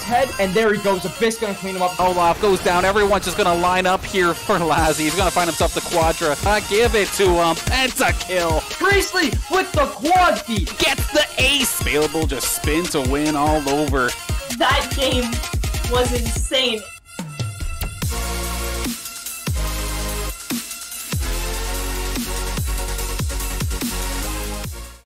Olaf's head, and there he goes. Abyss gonna clean him up. Olaf goes down. Everyone's just gonna line up here for Lazzy. He's gonna find himself the Quadra. I give it to him. Pentakill. Priestley with the quad feet. Gets the ace. Available just spin to win all over. That game was insane.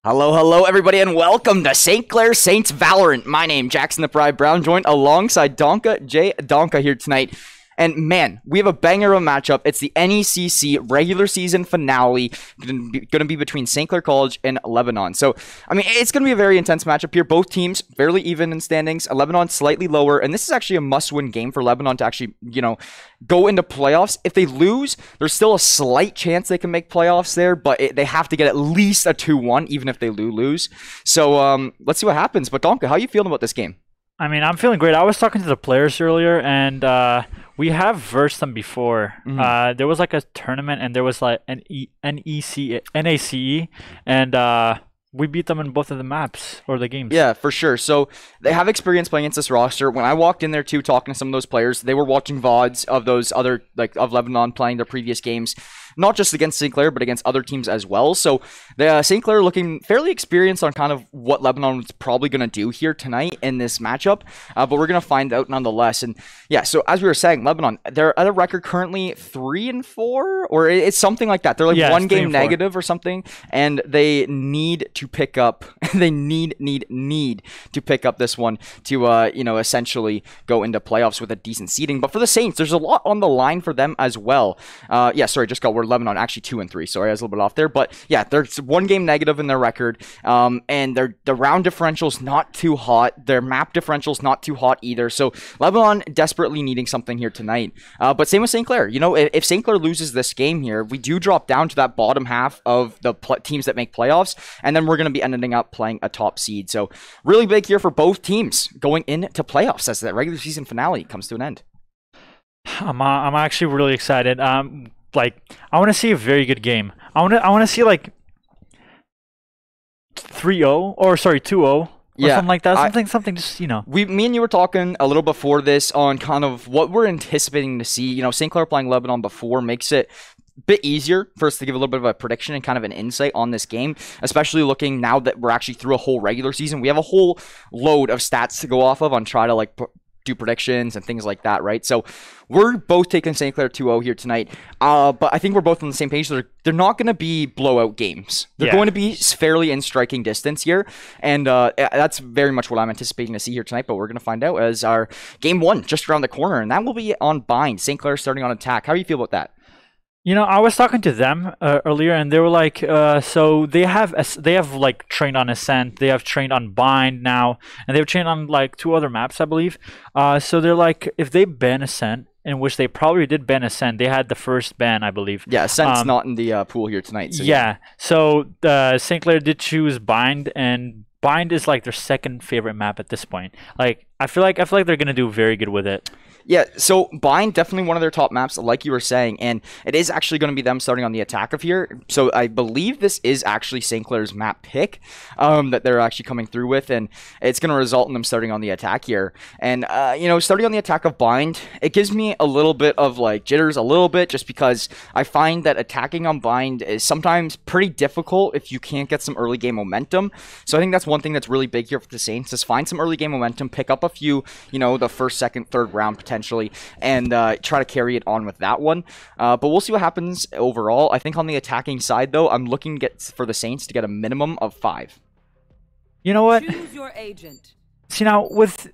Hello, hello, everybody, and welcome to St. Clair Saints Valorant. My name, Jackson the Pride Brown, joined alongside Donka J. Donka here tonight. And man, we have a banger of a matchup. It's the NECC regular season finale, going to be between St. Clair College and Lebanon. So, I mean, it's going to be a very intense matchup here. Both teams fairly even in standings. Lebanon slightly lower, and this is actually a must-win game for Lebanon to actually, you know, go into playoffs. If they lose, there's still a slight chance they can make playoffs there, but it, they have to get at least a 2-1, even if they lose. So, um, let's see what happens. But Donka, how are you feeling about this game? I mean, I'm feeling great. I was talking to the players earlier, and uh, we have versed them before. Mm-hmm. Uh, there was like a tournament, and there was like an e- NEC, NACE, and uh, we beat them in both of the maps or the games. Yeah, for sure. So they have experience playing against this roster. When I walked in there too, talking to some of those players, they were watching VODs of those other like of Lebanon playing their previous games not just against St. Clair, but against other teams as well. So the uh, St. Clair looking fairly experienced on kind of what Lebanon is probably going to do here tonight in this matchup, uh, but we're going to find out nonetheless. And yeah, so as we were saying, Lebanon, they're at a record currently three and four, or it's something like that. They're like yeah, one game negative or something, and they need to pick up. they need, need, need to pick up this one to, uh, you know, essentially go into playoffs with a decent seeding. But for the Saints, there's a lot on the line for them as well. Uh, yeah, sorry, just got word Lebanon actually two and three. Sorry, I was a little bit off there, but yeah, there's one game negative in their record, um, and their the round differential's not too hot. Their map differential's not too hot either. So Lebanon desperately needing something here tonight. Uh, but same with St. Clair. You know, if, if St. Clair loses this game here, we do drop down to that bottom half of the pl- teams that make playoffs, and then we're going to be ending up playing a top seed. So really big here for both teams going into playoffs as that regular season finale comes to an end. I'm, uh, I'm actually really excited. Um, like I want to see a very good game. I want to I want to see like 3-0 or sorry 2-0 yeah, something like that. Something, I, something, just you know. We, me and you were talking a little before this on kind of what we're anticipating to see. You know, St. Clair playing Lebanon before makes it a bit easier for us to give a little bit of a prediction and kind of an insight on this game, especially looking now that we're actually through a whole regular season. We have a whole load of stats to go off of on try to like do predictions and things like that, right? So we're both taking St. Clair 2-0 here tonight, uh, but I think we're both on the same page. They're, they're not going to be blowout games. They're yeah. going to be fairly in striking distance here, and uh, that's very much what I'm anticipating to see here tonight, but we're going to find out as our game one just around the corner, and that will be on Bind. St. Clair starting on attack. How do you feel about that? You know, I was talking to them uh, earlier, and they were like, uh, so they have they have like trained on Ascent, they have trained on Bind now, and they've trained on like two other maps, I believe. Uh, so they're like, if they ban Ascent, in which they probably did ban Ascent, they had the first ban, I believe. Yeah, Ascent's um, not in the uh, pool here tonight. So yeah. yeah, so uh, St. Clair did choose Bind, and Bind is like their second favorite map at this point. Like, I feel like I feel like they're gonna do very good with it. Yeah, so Bind definitely one of their top maps, like you were saying, and it is actually going to be them starting on the attack of here. So I believe this is actually St. Clair's map pick um, that they're actually coming through with, and it's going to result in them starting on the attack here. And uh, you know, starting on the attack of Bind, it gives me a little bit of like jitters, a little bit, just because I find that attacking on Bind is sometimes pretty difficult if you can't get some early game momentum. So I think that's one thing that's really big here for the Saints is find some early game momentum, pick up a few, you know, the first, second, third round potential potentially, and uh, try to carry it on with that one. Uh, but we'll see what happens overall. I think on the attacking side, though, I'm looking get for the Saints to get a minimum of five. You know what? Choose your agent. See now with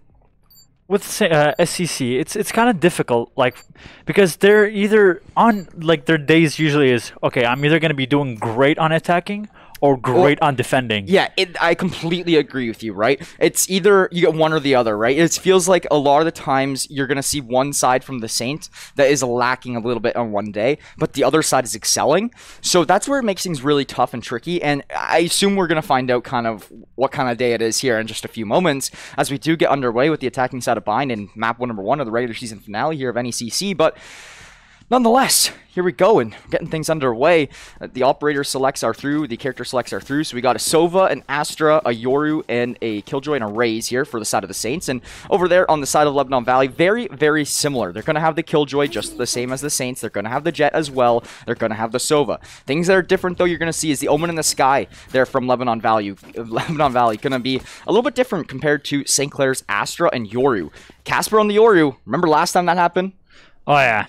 with uh, SCC, it's it's kind of difficult, like because they're either on like their days usually is okay. I'm either going to be doing great on attacking or great on defending. Yeah, it, I completely agree with you, right? It's either you get one or the other, right? It feels like a lot of the times you're going to see one side from the Saints that is lacking a little bit on one day, but the other side is excelling. So that's where it makes things really tough and tricky. And I assume we're going to find out kind of what kind of day it is here in just a few moments as we do get underway with the attacking side of Bind and map one number one of the regular season finale here of NECC. But Nonetheless, here we go and getting things underway. Uh, the operator selects are through, the character selects are through. So we got a Sova, an Astra, a Yoru, and a Killjoy and a Raze here for the side of the Saints. And over there on the side of Lebanon Valley, very, very similar. They're going to have the Killjoy just the same as the Saints. They're going to have the Jett as well. They're going to have the Sova. Things that are different though, you're going to see is the Omen in the Skye there from Lebanon Valley. Lebanon Valley going to be a little bit different compared to St. Clair's Astra and Yoru. Casper on the Yoru. Remember last time that happened? Oh yeah.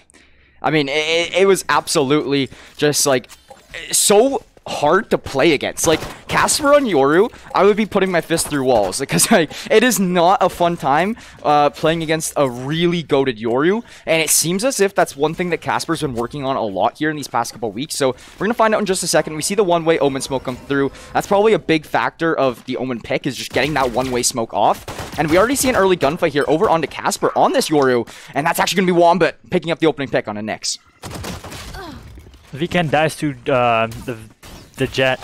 I mean, it, it was absolutely just like so hard to play against. Like Casper on Yoru, I would be putting my fist through walls because like it is not a fun time uh, playing against a really goaded Yoru, and it seems as if that's one thing that Casper's been working on a lot here in these past couple weeks. So we're gonna find out in just a second. We see the one-way Omen smoke come through. That's probably a big factor of the Omen pick is just getting that one-way smoke off. And we already see an early gunfight here over onto Casper on this Yoru, and that's actually gonna be Wombat picking up the opening pick on a Nyx. Weekend dies to uh, the the Jett.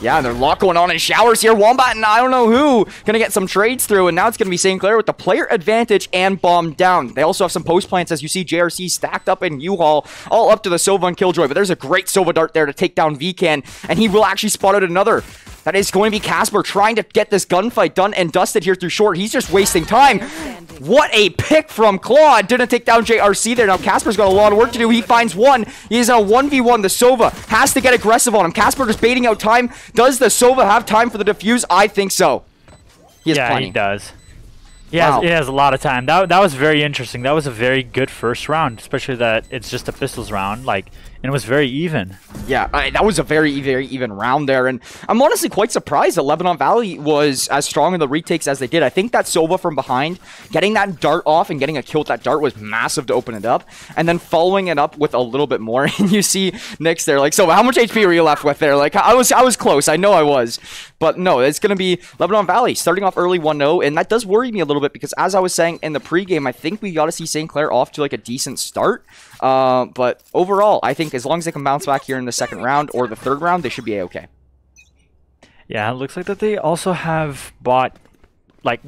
Yeah, there's a lot going on in showers here. Wombat and I don't know who gonna get some trades through, and now it's gonna be St. Clair with the player advantage and bomb down. They also have some post plants as you see JRC stacked up in U-Hall, all up to the Sova and Killjoy. But there's a great Sova dart there to take down Vcan, and he will actually spot out another. That is going to be Casper trying to get this gunfight done and dusted here through short. He's just wasting time. What a pick from Claude. Didn't take down JRC there. Now Casper's got a lot of work to do. He finds one. He's in a 1v1. The Sova has to get aggressive on him. Casper just baiting out time. Does the Sova have time for the defuse? I think so. He has yeah, plenty. he does. He has, he has a lot of time. That, that was very interesting. That was a very good first round, especially that it's just a pistols round. Like, and it was very even. Yeah, I, that was a very, very even round there, and I'm honestly quite surprised that Lebanon Valley was as strong in the retakes as they did. I think that Silva from behind, getting that dart off and getting a kill that dart was massive to open it up, and then following it up with a little bit more. And you see Nyx there, like, so how much HP were you left with there? Like, I was, I was close. I know I was, but no, it's gonna be Lebanon Valley starting off early 1-0, and that does worry me a little bit because as I was saying in the pregame, I think we got to see St. Clair off to like a decent start. Uh, but overall, I think as long as they can bounce back here in the second round or the third round, they should be a-okay. Yeah, it looks like that they also have bought, like,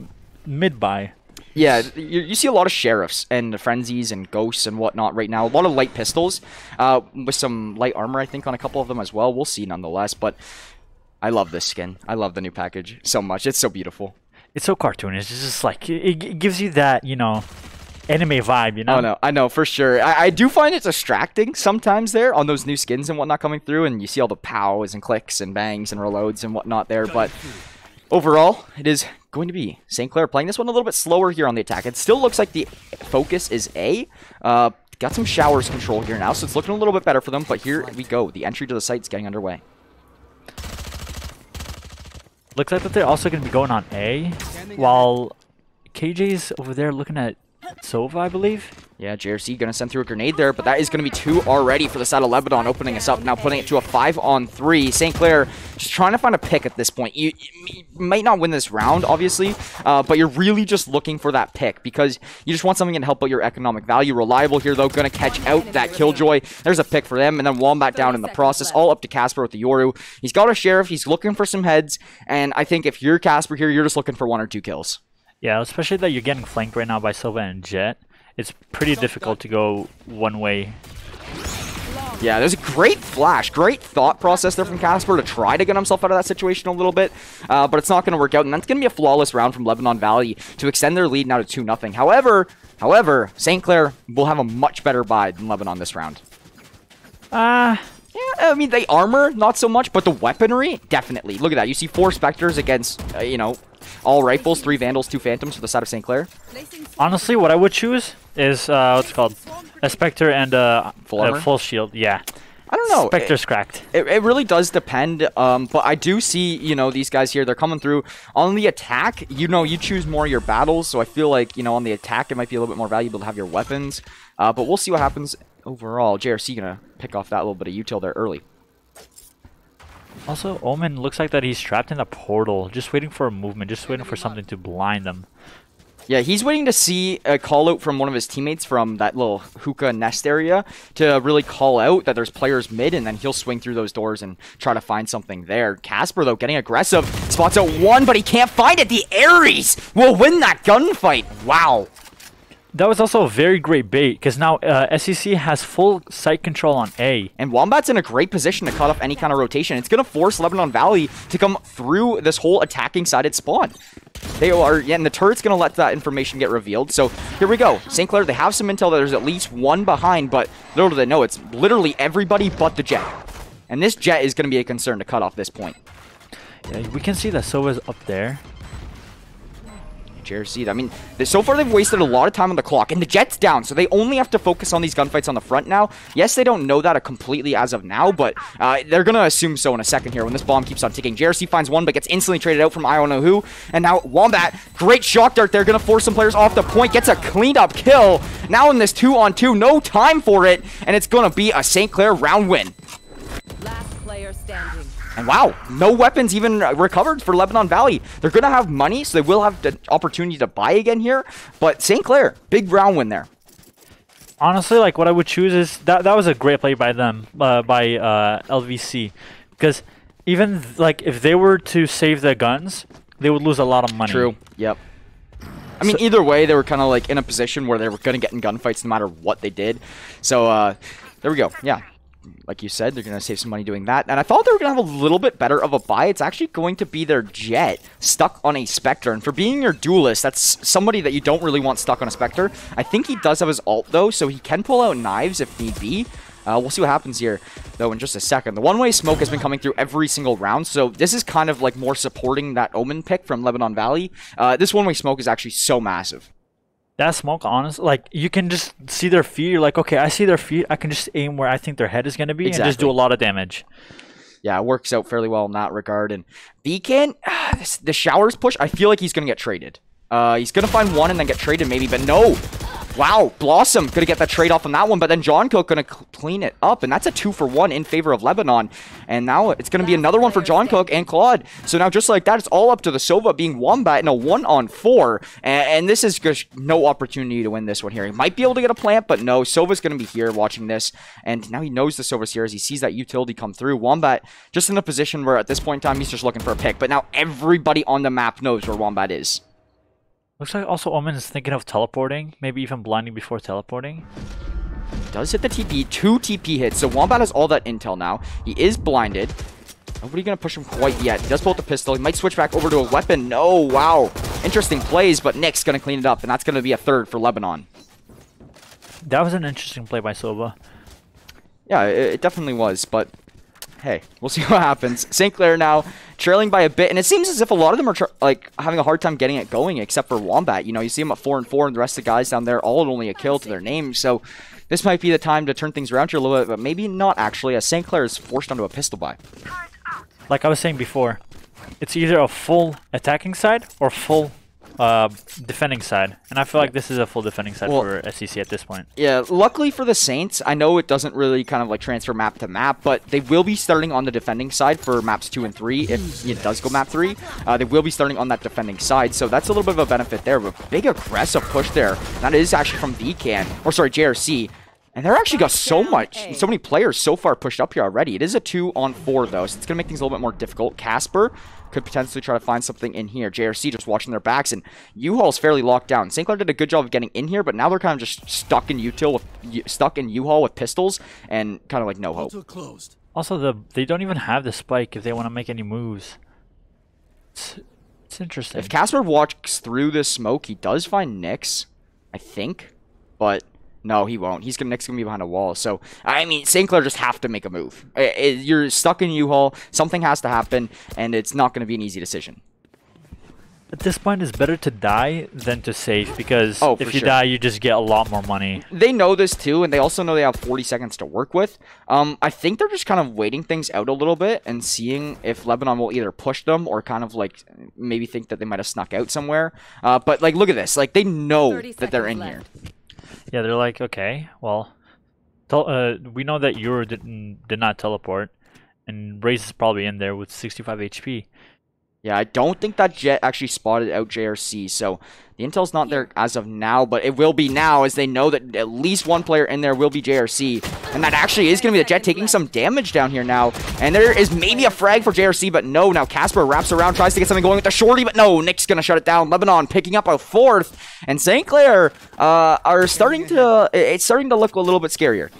mid buy. Yeah, you, you see a lot of sheriffs and frenzies and ghosts and whatnot right now. A lot of light pistols, uh, with some light armor, I think, on a couple of them as well. We'll see nonetheless. But I love this skin. I love the new package so much. It's so beautiful. It's so cartoonish. It's just like it, it gives you that, you know, anime vibe. You know. Oh no, I know for sure. I, I do find it distracting sometimes there on those new skins and whatnot coming through, and you see all the pows and clicks and bangs and reloads and whatnot there. But overall, it is going to be St. Clair playing this one a little bit slower here on the attack. It still looks like the focus is A. Uh, got some showers control here now, so it's looking a little bit better for them. But here we go. The entry to the site's getting underway. Looks like that they're also going to be going on A, while KJ's over there looking at Sova, I believe. Yeah, JRC gonna send through a grenade there, but that is gonna be two already for the side of Lebanon, opening us up now, putting it to a five on three. St. Clair just trying to find a pick at this point. You, you might not win this round, obviously, uh, but you're really just looking for that pick because you just want something to help out your economic value. Reliable here though, gonna catch out that Killjoy. There's a pick for them, and then Wombat down in the process. All up to Casper with the Yoru. He's got a sheriff. He's looking for some heads, and I think if you're Casper here, you're just looking for one or two kills. Yeah, especially that you're getting flanked right now by Sova and Jett. It's pretty difficult to go one way. Yeah, there's a great flash, great thought process there from Casper to try to get himself out of that situation a little bit, uh, but it's not going to work out, and that's going to be a flawless round from Lebanon Valley to extend their lead now to 2 0. However, however, St. Clair will have a much better buy than Lebanon this round. Ah, Yeah, I mean, they armor, not so much, but the weaponry, definitely. Look at that. You see four Spectres against, uh, you know, all rifles, three Vandals, two Phantoms for the side of St. Clair. honestly, what I would choose is uh, what's it called a Spectre and a, Full a full shield. Yeah, I don't know. Spectre's cracked. It, it really does depend, um, but I do see, you know, these guys here, they're coming through. On the attack, you know, you choose more of your battles, so I feel like, you know, on the attack, it might be a little bit more valuable to have your weapons, uh, but we'll see what happens overall. JRC gonna pick off that little bit of util there early. Also, Omen looks like that he's trapped in a portal, just waiting for a movement, just waiting for something to blind them. Yeah, he's waiting to see a call out from one of his teammates from that little hookah nest area to really call out that there's players mid, and then he'll swing through those doors and try to find something there. Casper, though, getting aggressive, spots out one, but he can't find it. The Ares will win that gunfight. Wow. That was also a very great bait because now uh, SEC has full site control on A. And Wombat's in a great position to cut off any kind of rotation. It's going to force Lebanon Valley to come through this whole attacking sided spawn. They are, yeah, and the turret's going to let that information get revealed. So here we go. St. Clair, they have some intel that there's at least one behind, but little do they know, it's literally everybody but the Jett. And this Jett is going to be a concern to cut off this point. Yeah, we can see that Sova's up there. JRC. I mean, th- so far they've wasted a lot of time on the clock, and the Jett's down, so they only have to focus on these gunfights on the front now. Yes, they don't know that completely as of now, but uh, they're going to assume so in a second here when this bomb keeps on ticking. JRC finds one, but gets instantly traded out from I don't know who, and now Wombat, great shock dart there, going to force some players off the point, gets a cleaned up kill. Now in this two on two, no time for it, and it's going to be a St. Clair round win. Last player standing. And wow, no weapons even recovered for Lebanon Valley. They're going to have money, so they will have the opportunity to buy again here. But St. Clair, big round win there. Honestly, like what I would choose is that that was a great play by them, uh, by uh, LVC, because even like if they were to save their guns, they would lose a lot of money. True. Yep. I mean, either way, they were kind of like in a position where they were going to get in gunfights no matter what they did. So, uh, there we go. Yeah. Like you said, they're going to save some money doing that. And I thought they were going to have a little bit better of a buy. It's actually going to be their Jett stuck on a Spectre. And for being your duelist, that's somebody that you don't really want stuck on a Spectre. I think he does have his ult, though, so he can pull out knives if need be. Uh, we'll see what happens here, though, in just a second. The one-way smoke has been coming through every single round, so this is kind of like more supporting that Omen pick from Lebanon Valley. Uh, this one-way smoke is actually so massive. That smoke, honestly, like you can just see their feet. You're like, okay, I see their feet. I can just aim where I think their head is gonna be and just do a lot of damage. Yeah, it works out fairly well in that regard. And Beacon, the showers push, I feel like he's going to get traded. Uh, he's going to find one and then get traded maybe, but no. Wow, Blossom going to get that trade off on that one, but then John Cook going to clean it up, and that's a two for one in favor of Lebanon. And now it's going to be another one for John Cook and Claude. So now just like that, it's all up to the Sova being Wombat in a one on four, and, and this is just no opportunity to win this one here. He might be able to get a plant, but no, Sova's going to be here watching this, and now he knows the Sova's here as he sees that utility come through. Wombat just in a position where at this point in time he's just looking for a pick, but now everybody on the map knows where Wombat is. Looks like also Omen is thinking of teleporting, maybe even blinding before teleporting. Does hit the TP, two TP hits, so Wombat has all that intel now. He is blinded. Nobody gonna push him quite yet. He does pull out the pistol. He might switch back over to a weapon. No, wow. Interesting plays, but Nick's gonna clean it up, and that's gonna be a third for Lebanon. That was an interesting play by Silva. Yeah, it, it definitely was, but hey, we'll see what happens. St. Clair now trailing by a bit, and it seems as if a lot of them are like having a hard time getting it going, except for Wombat. You know, you see him at four and four, and the rest of the guys down there all at only a kill to their name. So this might be the time to turn things around here a little bit, but maybe not actually, as St. Clair is forced onto a pistol buy. Like I was saying before, it's either a full attacking side or full uh, defending side, and I feel like this is a full defending side Well- for SEC at this point. Yeah, luckily for the Saints, I know it doesn't really kind of like transfer map to map, but they will be starting on the defending side for maps two and three. If it does go map three, uh, they will be starting on that defending side, so that's a little bit of a benefit there. But big aggressive push there. That is actually from VCAN, or sorry, JRC. And they're actually got so much, so many players so far pushed up here already. It is a two on four though, so it's gonna make things a little bit more difficult. Casper could potentially try to find something in here. JRC just watching their backs, and U-Hall's fairly locked down. St. Clair did a good job of getting in here, but now they're kind of just stuck in util with stuck in U-Hall with pistols and kind of like no hope. Also, the they don't even have the spike if they want to make any moves. It's, it's interesting. If Casper walks through this smoke, he does find Nyx, I think, but no, he won't. He's gonna next gonna be behind a wall. So I mean, St. Clair just have to make a move. I- I- you're stuck in U-Hall. Something has to happen, and it's not gonna be an easy decision. At this point, it's better to die than to save because Oh, if you sure. die, you just get a lot more money. they know this too, and they also know they have 40 seconds to work with. Um, I think they're just kind of waiting things out a little bit and seeing if Lebanon will either push them or kind of like maybe think that they might have snuck out somewhere. Uh, but like, look at this. Like, they know that they're in seconds here. Yeah, they're like, okay, well, tel- uh, we know that Yoru didn't did not teleport, and Raze is probably in there with 65 HP. Yeah, I don't think that Jett actually spotted out JRC, so the intel's not there as of now, but it will be now as they know that at least one player in there will be JRC. And that actually is going to be the Jett taking some damage down here now. And there is maybe a frag for JRC, but no. Now Casper wraps around, tries to get something going with the shorty, but no. Nick's going to shut it down. Lebanon picking up a fourth. And St. Clair uh, are starting to... It's starting to look a little bit scarier.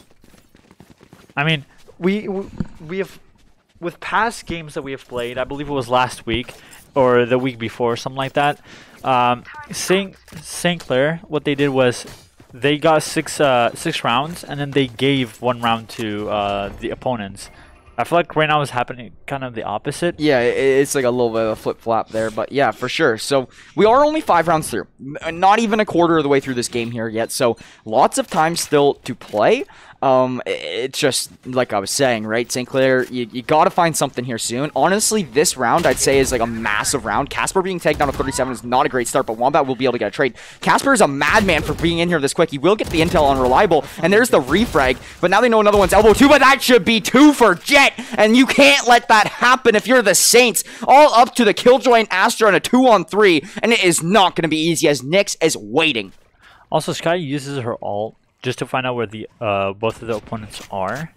I mean, we we- we have with past games that we have played. I believe it was last week or the week before, something like that. Um, Saint Saint Clair, what they did was they got six uh, six rounds, and then they gave one round to uh, the opponents. I feel like right now is happening kind of the opposite. Yeah, it's like a little bit of a flip flop there, but yeah, for sure. So we are only five rounds through, not even a quarter of the way through this game here yet. So lots of time still to play. Um, it's just like I was saying, right? St. Clair, you, you got to find something here soon. Honestly, this round I'd say is like a massive round. Casper being tagged down to 37 is not a great start, but Wombat will be able to get a trade. Casper is a madman for being in here this quick. He will get the intel on reliable, and there's the refrag. But now they know another one's elbow two, but that should be two for Jett, and you can't let that happen if you're the Saints. All up to the Killjoy and Astra on a two on three, and it is not going to be easy as Nyx is waiting. Also, Skye uses her ult just to find out where the uh, both of the opponents are.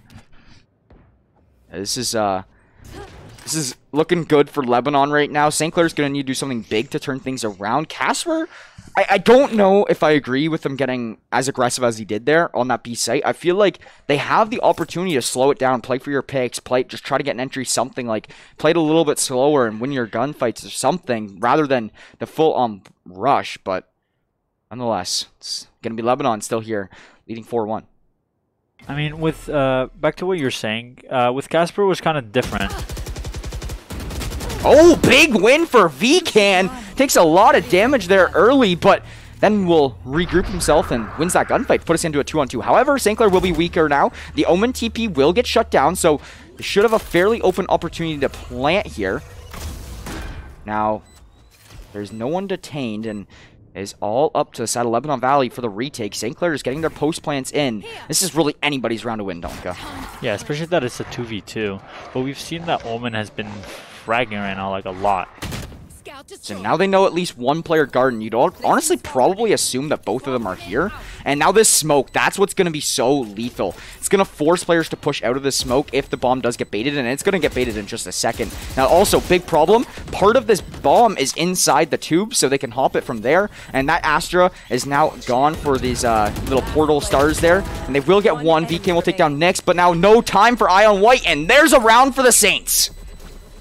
This is uh this is looking good for Lebanon right now. St. Clair's gonna need to do something big to turn things around. Casper, I, I don't know if I agree with him getting as aggressive as he did there on that B site. I feel like they have the opportunity to slow it down, play for your picks, play just try to get an entry, something like play it a little bit slower and win your gunfights or something, rather than the full um rush. But nonetheless, it's gonna be Lebanon still here, leading four one. I mean, with uh, back to what you're saying, uh, with Casper was kind of different. Oh, big win for Vcan. Takes a lot of damage there early, but then will regroup himself and wins that gunfight, put us into a 2 on 2. However, St. Clair will be weaker now. The Omen TP will get shut down, so should have a fairly open opportunity to plant here. Now, there's no one detained, and is all up to side Lebanon Valley for the retake. St. Clair is getting their post plants in. This is really anybody's round to win, Donka. Yeah, especially that it's a 2v2. But we've seen that Omen has been fragging right now like a lot. So now they know at least one player garden. You'd all honestly probably assume that both of them are here. And now this smoke, that's what's going to be so lethal. It's going to force players to push out of the smoke if the bomb does get baited, and it's going to get baited in just a second. Now also, big problem, part of this bomb is inside the tube, so they can hop it from there. And that Astra is now gone for these uh, little portal stars there. And they will get one. VK will take down next, but now no time for Ion White, and there's a round for the Saints.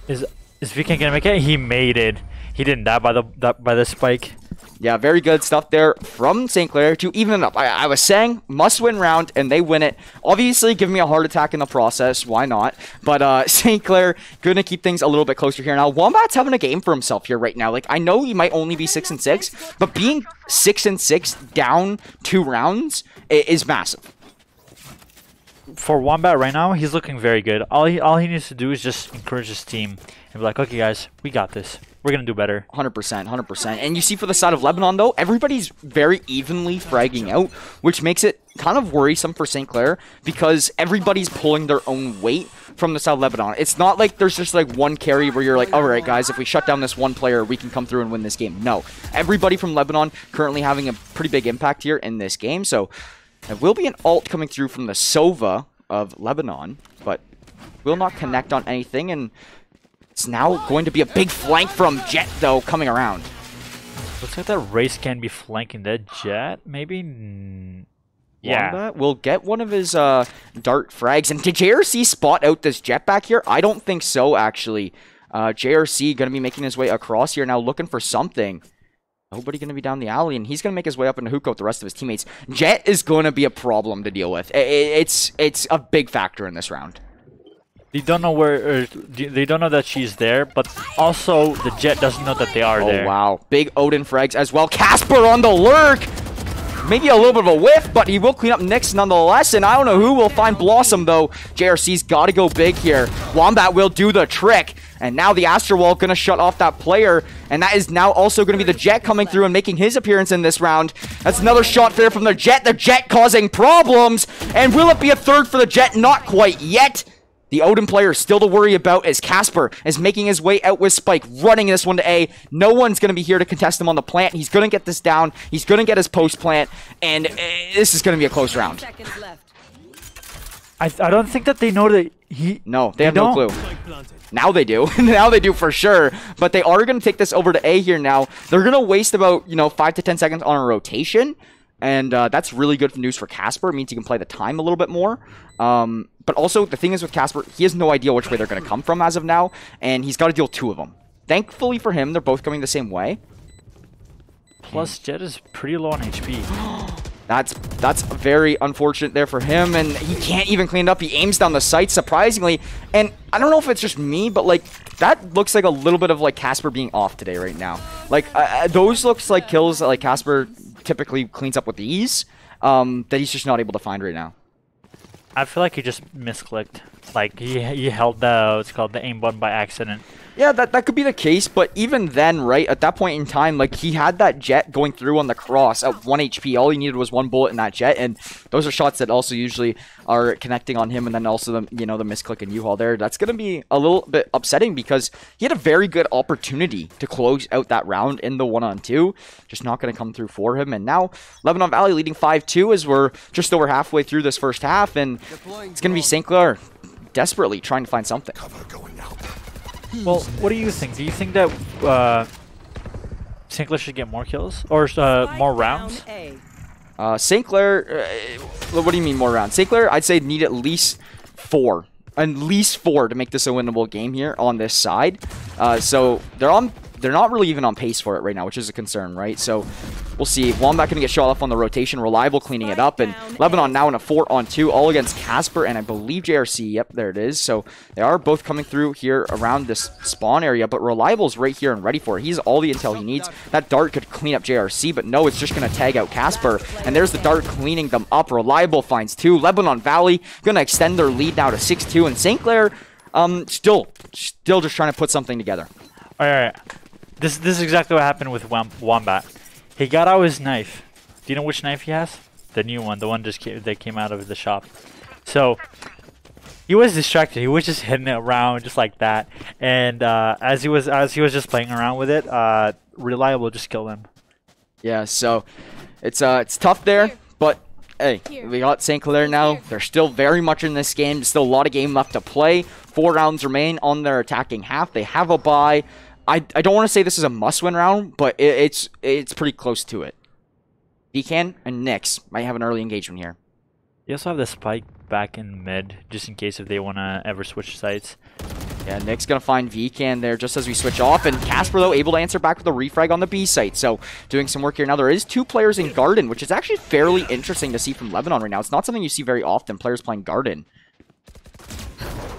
Is is Viking gonna make it? He made it. He didn't die by the by the spike. Yeah, very good stuff there from St. Clair to even it up. I, I was saying must win round, and they win it. Obviously, give me a heart attack in the process. Why not? But uh, St. Clair going to keep things a little bit closer here. Now, Wombat's having a game for himself here right now. Like, I know he might only be 6 and 6, but being 6 and 6 down two rounds is massive. For Wombat right now, he's looking very good. All he all he needs to do is just encourage his team and be like, okay guys, we got this. We're gonna do better. 100%, 100%. And you see for the side of Lebanon, though, everybody's very evenly fragging out, which makes it kind of worrisome for St. Clair because everybody's pulling their own weight from the side of Lebanon. It's not like there's just like one carry where you're like, all right, guys, if we shut down this one player, we can come through and win this game. No. Everybody from Lebanon currently having a pretty big impact here in this game. So there will be an alt coming through from the Sova of Lebanon, but will not connect on anything. And it's now going to be a big flank from Jett, though, coming around. Looks like that Raze can be flanking that Jett. Maybe. Yeah. Wombat will get one of his uh, dart frags. And did JRC spot out this Jett back here? I don't think so, actually. Uh, JRC going to be making his way across here now, looking for something. Nobody going to be down the alley, and he's going to make his way up into hookah with the rest of his teammates. Jett is going to be a problem to deal with. It's it's a big factor in this round. They don't know where. Er, or, they don't know that she's there, but also the Jett doesn't know that they are Oh, there. wow. Big Odin frags as well. Casper on the lurk. Maybe a little bit of a whiff, but he will clean up Nyx nonetheless. And I don't know who will find Blossom, though. JRC's got to go big here. Wombat will do the trick. And now the Astra Wall going to shut off that player. And that is now also going to be the Jett coming through and making his appearance in this round. That's another shot there from the Jett. The Jett causing problems. And will it be a third for the Jett? Not quite yet. The Odin player still to worry about as Casper is making his way out with Spike, running this one to A. No one's going to be here to contest him on the plant. He's going to get this down. He's going to get his post plant, and uh, this is going to be a close round. Seconds left. I, I don't think that they know that he. No, they have no don't. clue. Now they do. now they do for sure. But they are going to take this over to A here now. They're going to waste about, you know, 5 to 10 seconds on a rotation. And uh, that's really good news for Casper. It means he can play the time a little bit more. Um, but also, the thing is with Casper, he has no idea which way they're going to come from as of now. And he's got to deal two of them. Thankfully for him, they're both coming the same way. Plus, Jett is pretty low on HP. That's that's very unfortunate there for him, and he can't even clean it up. He aims down the sight, surprisingly, and I don't know if it's just me, but like that looks like a little bit of like Casper being off today right now. Like uh, uh, those looks like kills that like Casper typically cleans up with ease, um, that he's just not able to find right now. I feel like he just misclicked. Like he he held the what's it called the aim button by accident. Yeah, that, that could be the case, but even then, right, at that point in time, like, he had that Jett going through on the cross at 1 HP. All he needed was one bullet in that Jett, and those are shots that also usually are connecting on him, and then also the, you know, the misclick and U-Hall there. That's going to be a little bit upsetting because he had a very good opportunity to close out that round in the one-on-two. Just not going to come through for him, and now Lebanon Valley leading 5-2 as we're just over halfway through this first half, and it's going to be St. Clair desperately trying to find something. Well, what do you think? Do you think that uh, St. Clair should get more kills or uh, more rounds? Uh, St. Clair, uh, what do you mean more rounds? St. Clair, I'd say need at least four. At least four to make this a winnable game here on this side. Uh, so they're on. They're not really even on pace for it right now, which is a concern, right? So we'll see. Wombat going to get shot off on the rotation. Reliable cleaning it up. And Lebanon now in a 4 on 2, all against Casper and I believe JRC. Yep, there it is. So they are both coming through here around this spawn area. But Reliable's right here and ready for it. He's all the intel he needs. That dart could clean up JRC, but no, it's just going to tag out Casper. And there's the dart cleaning them up. Reliable finds two. Lebanon Valley going to extend their lead now to 6-2. And St. Clair um, still, still just trying to put something together. All right, this this is exactly what happened with Wom- Wombat. He got out his knife. Do you know which knife he has? The new one, the one just came, that came out of the shop. So he was distracted. He was just hitting it around just like that. And uh, as he was as he was just playing around with it, uh, reliable just killed him. Yeah, so it's uh it's tough there, but hey, we got St. Clair now. They're still very much in this game. Still a lot of game left to play. Four rounds remain on their attacking half. They have a bye. I, I don't want to say this is a must-win round, but it, it's it's pretty close to it. Decan and Nyx might have an early engagement here. You also have the spike back in mid, just in case if they want to ever switch sites. Yeah, Nick's gonna find VCAN there just as we switch off, and Casper though able to answer back with a refrag on the B site. So doing some work here. Now there is two players in Garden, which is actually fairly interesting to see from Lebanon right now. It's not something you see very often. Players playing Garden.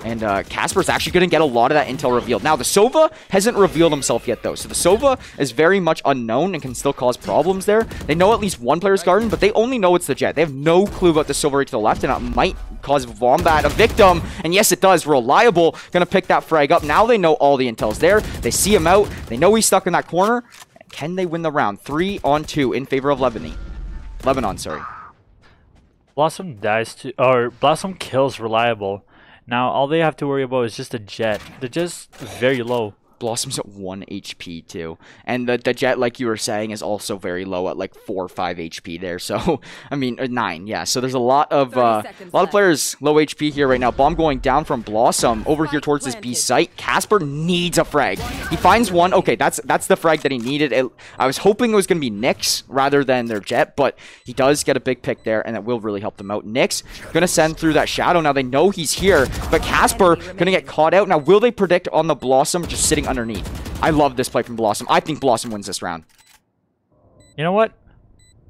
And uh, Casper's actually going to get a lot of that intel revealed. Now, the Sova hasn't revealed himself yet, though. So the Sova is very much unknown and can still cause problems there. They know at least one player's garden, but they only know it's the Jett. They have no clue about the right to the left, and it might cause Wombat a victim. And yes, it does. Reliable going to pick that frag up. Now they know all the intel's there. They see him out. They know he's stuck in that corner. Can they win the round? Three on two in favor of Lebanon. Lebanon, sorry. Blossom dies to, or Blossom kills reliable. Now all they have to worry about is just a Jett. They're just very low. Blossom's at 1 HP too. And the, the Jett, like you were saying, is also very low at like 4 or 5 HP there. So, I mean, uh, 9, yeah. So there's a lot of uh, a lot of players low HP here right now. Bomb going down from Blossom over here towards this B site. Casper needs a frag. He finds one. Okay, that's that's the frag that he needed. It, I was hoping it was going to be Nyx rather than their Jett, but he does get a big pick there, and that will really help them out. Nyx going to send through that shadow. Now they know he's here, but Casper going to get caught out. Now, will they predict on the Blossom just sitting underneath? I love this play from Blossom. I think Blossom wins this round. You know what?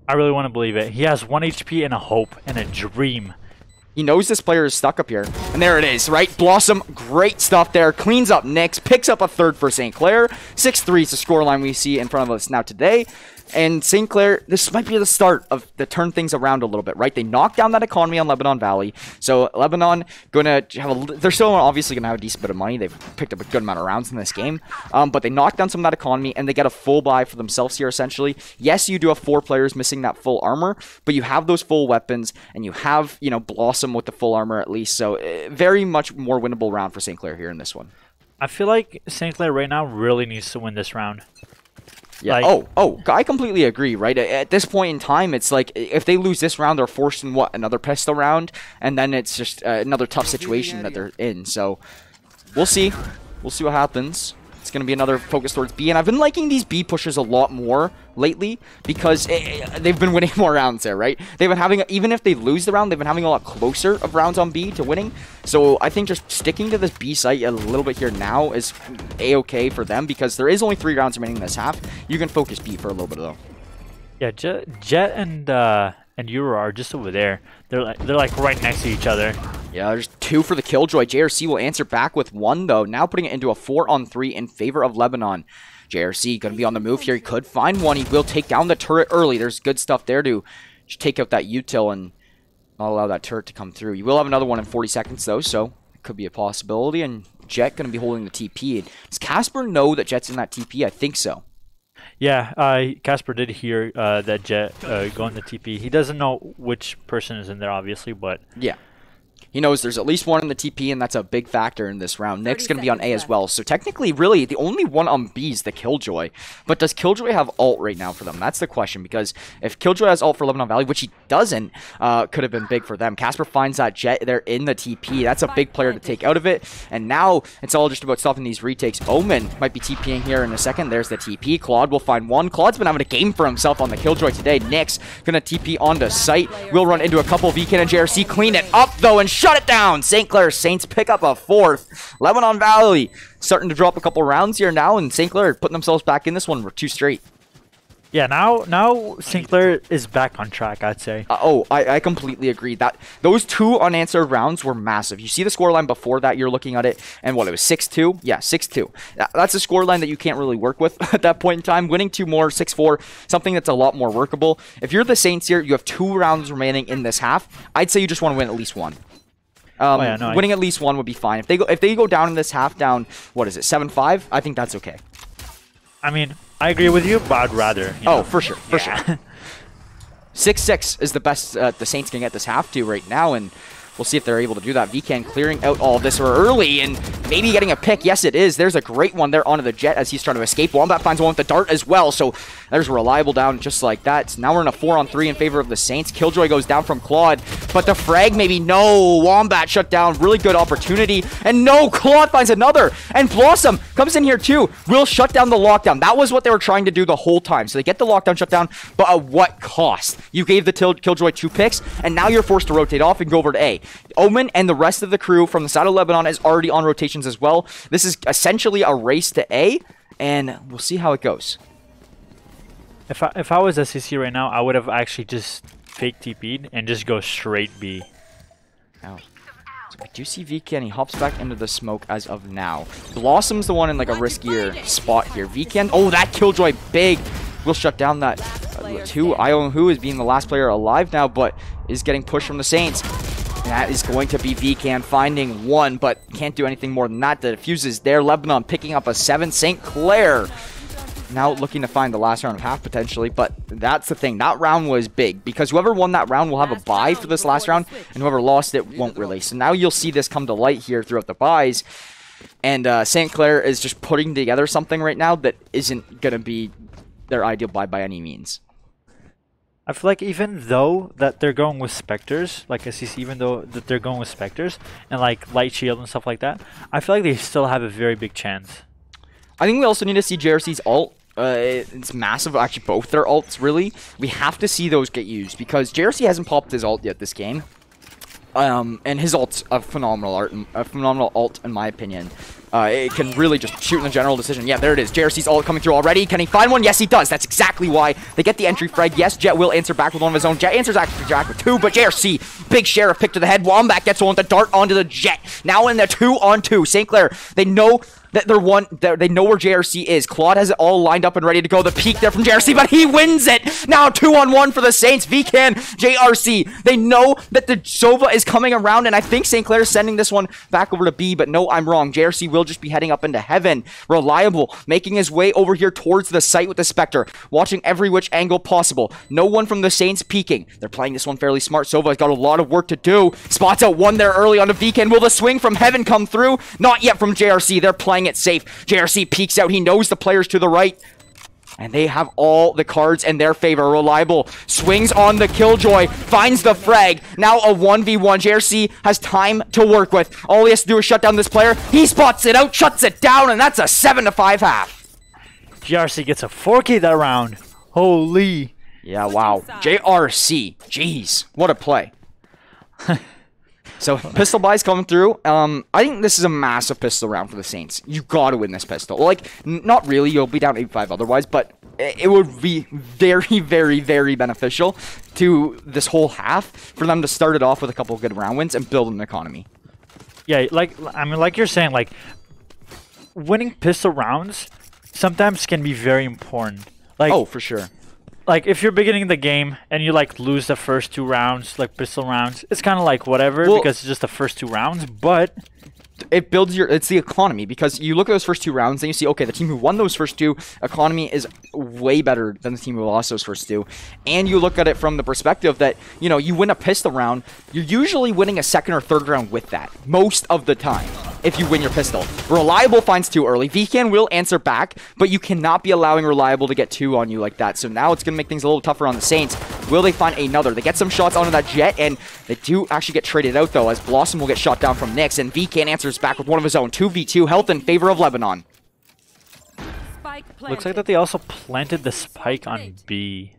I really want to believe it. He has one HP and a hope and a dream. He knows this player is stuck up here. And there it is, right? Blossom, great stuff there. Cleans up Nyx, picks up a third for St. Clair. 6-3 is the scoreline we see in front of us now today. And St. Clair, this might be the start of the turn things around a little bit, right? They knocked down that economy on Lebanon Valley. So Lebanon gonna have a, they're still obviously gonna have a decent bit of money. They've picked up a good amount of rounds in this game. Um, but they knocked down some of that economy and they get a full buy for themselves here essentially. Yes, you do have four players missing that full armor, but you have those full weapons and you have, you know, Blossom with the full armor at least. So uh, very much more winnable round for St. Clair here in this one. I feel like St. Clair right now really needs to win this round. Yeah. Like- oh, oh, I completely agree. Right at at this point in time, it's like if they lose this round, they're forced in what another pistol round, and then it's just uh, another tough situation that they're in. So we'll see. We'll see what happens. It's gonna be another focus towards B, and I've been liking these B pushes a lot more lately because eh, eh, they've been winning more rounds there, right? They've been having even if they lose the round, they've been having a lot closer of rounds on B to winning. So I think just sticking to this B site a little bit here now is a okay for them because there is only three rounds remaining in this half. You can focus B for a little bit though. Yeah, Jett, Jett and uh, and Yoru are just over there. They're like they're like right next to each other. Yeah, there's two for the Killjoy. JRC will answer back with one, though. Now putting it into a four on three in favor of Lebanon. JRC going to be on the move here. He could find one. He will take down the turret early. There's good stuff there to take out that util and not allow that turret to come through. You will have another one in 40 seconds, though, so it could be a possibility. And Jett going to be holding the TP. Does Casper know that Jett's in that TP? I think so. Yeah, uh, Casper did hear uh, that Jett uh, go in the TP. He doesn't know which person is in there, obviously, but Yeah. He knows there's at least one in the TP, and that's a big factor in this round. Nick's going to be on A as well. So technically, really, the only one on B is the Killjoy. But does Killjoy have alt right now for them? That's the question, because if Killjoy has alt for Lebanon Valley, which he doesn't, uh, could have been big for them. Casper finds that Jett there in the TP. That's a big player to take out of it. And now it's all just about stopping these retakes. Omen might be TPing here in a second. There's the TP. Claude will find one. Claude's been having a game for himself on the Killjoy today. Nick's going to TP onto site. We'll run into a couple. VK and JRC clean it up, though, and shut it down. St. Clair Saints pick up a fourth. Lebanon Valley starting to drop a couple rounds here now, and St. Clair putting themselves back in this one. We're two straight. yeah, now now St. Clair is back on track. I'd say. Uh, oh, I, I completely agree. That those two unanswered rounds were massive. You see the scoreline before that. You're looking at it, and what it was six two. Yeah, six two. That's a scoreline that you can't really work with at that point in time. Winning two more, six four, something that's a lot more workable. If you're the Saints here, you have two rounds remaining in this half. I'd say you just want to win at least one. Um, Oh, yeah, no, I- winning at least one would be fine. If they go, if they go down in this half, down what is it, seven five? I think that's okay. I mean, I agree with you, but I'd rather. you Oh, for sure, for Yeah. sure. Six six is the best uh, the Saints can get this half to right now, and we'll see if they're able to do that. Vcan clearing out all of this early and maybe getting a pick. Yes, it is. There's a great one there onto the Jett as he's trying to escape. Wombat finds one with the dart as well, so there's reliable down just like that. Now we're in a four on three in favor of the Saints. Killjoy goes down from Claude, but the frag maybe no. Wombat shut down. Really good opportunity, and no. Claude finds another, and Blossom comes in here too. Will shut down the lockdown. That was what they were trying to do the whole time. So they get the lockdown shut down, but at what cost? You gave the Killjoy two picks, and now you're forced to rotate off and go over to A. Omen and the rest of the crew from the side of Lebanon is already on rotations as well. This is essentially a race to A, and we'll see how it goes. If I if I was SCC right now, I would have actually just fake TP'd and just go straight B. So we do see VK and he hops back into the smoke as of now. Blossom's the one in like a riskier spot here. VK, oh that Killjoy big. Will shut down that uh, two. Ion Who is being the last player alive now, but is getting pushed from the Saints. That is going to be VCan finding one, but can't do anything more than that. The defuse is there. Lebanon picking up a seven. St. Clair now looking to find the last round of half potentially, but that's the thing. That round was big because whoever won that round will have a bye for this last round, and whoever lost it won't really. So now you'll see this come to light here throughout the buys, and uh, St. Clair is just putting together something right now that isn't gonna be their ideal buy by any means. I feel like even though that they're going with specters, like SCC, even though that they're going with specters and like light shield and stuff like that, I feel like they still have a very big chance. I think we also need to see JRC's ult. Uh, it's massive. Actually, both their alts, really. We have to see those get used because JRC hasn't popped his alt yet this game. Um, and his ult's a phenomenal art, a phenomenal ult in my opinion. Uh, it can really just shoot in the general decision. Yeah, there it is. JRC's ult coming through already. Can he find one? Yes, he does. That's exactly why they get the entry frag. Yes, Jett will answer back with one of his own. Jett answers back with two, but JRC, big sheriff pick to the head. Wombat gets one with the dart onto the Jett. Now in the two on two. St. Clair, they know That they're one. They're, they know where JRC is. Claude has it all lined up and ready to go. The peak there from JRC, but he wins it. Now two on one for the Saints. Vcan, JRC. They know that the Sova is coming around, and I think St. Clair is sending this one back over to B. But no, I'm wrong. JRC will just be heading up into heaven. Reliable, making his way over here towards the site with the Spectre, watching every which angle possible. No one from the Saints peeking. They're playing this one fairly smart. Sova has got a lot of work to do. Spots out one there early on the Vcan. Will the swing from heaven come through? Not yet from JRC. They're playing it safe. JRC peeks out. He knows the players to the right. And they have all the cards in their favor. Reliable swings on the Killjoy, finds the frag. Now a 1v1. JRC has time to work with. All he has to do is shut down this player. He spots it out, shuts it down, and that's a 7 to 5 half. JRC gets a 4K that round. Holy. Yeah, wow. JRC. Jeez, what a play. so pistol buys coming through. Um, I think this is a massive pistol round for the Saints. You got to win this pistol. Like, not really. You'll be down 8-5 otherwise, but it would be very, very, very beneficial to this whole half for them to start it off with a couple of good round wins and build an economy. Yeah, like I mean, like you're saying, like winning pistol rounds sometimes can be very important. Like, Oh, for sure. Like if you're beginning the game and you like lose the first two rounds, like pistol rounds, it's kind of like whatever Well- because it's just the first two rounds. But it builds your it's the economy because you look at those first two rounds and you see okay the team who won those first two economy is way better than the team who lost those first two. And you look at it from the perspective that you know you win a pistol round you're usually winning a second or third round with that most of the time if you win your pistol. Reliable finds two early. Vcan will answer back but you cannot be allowing reliable to get two on you like that. So now it's going to make things a little tougher on the saints will they find another? They get some shots onto that Jett and they do actually get traded out though as blossom will get shot down from Nyx and vcan answers back with one of his own. 2v2 health in favor of lebanon. Looks like that they also planted the spike on B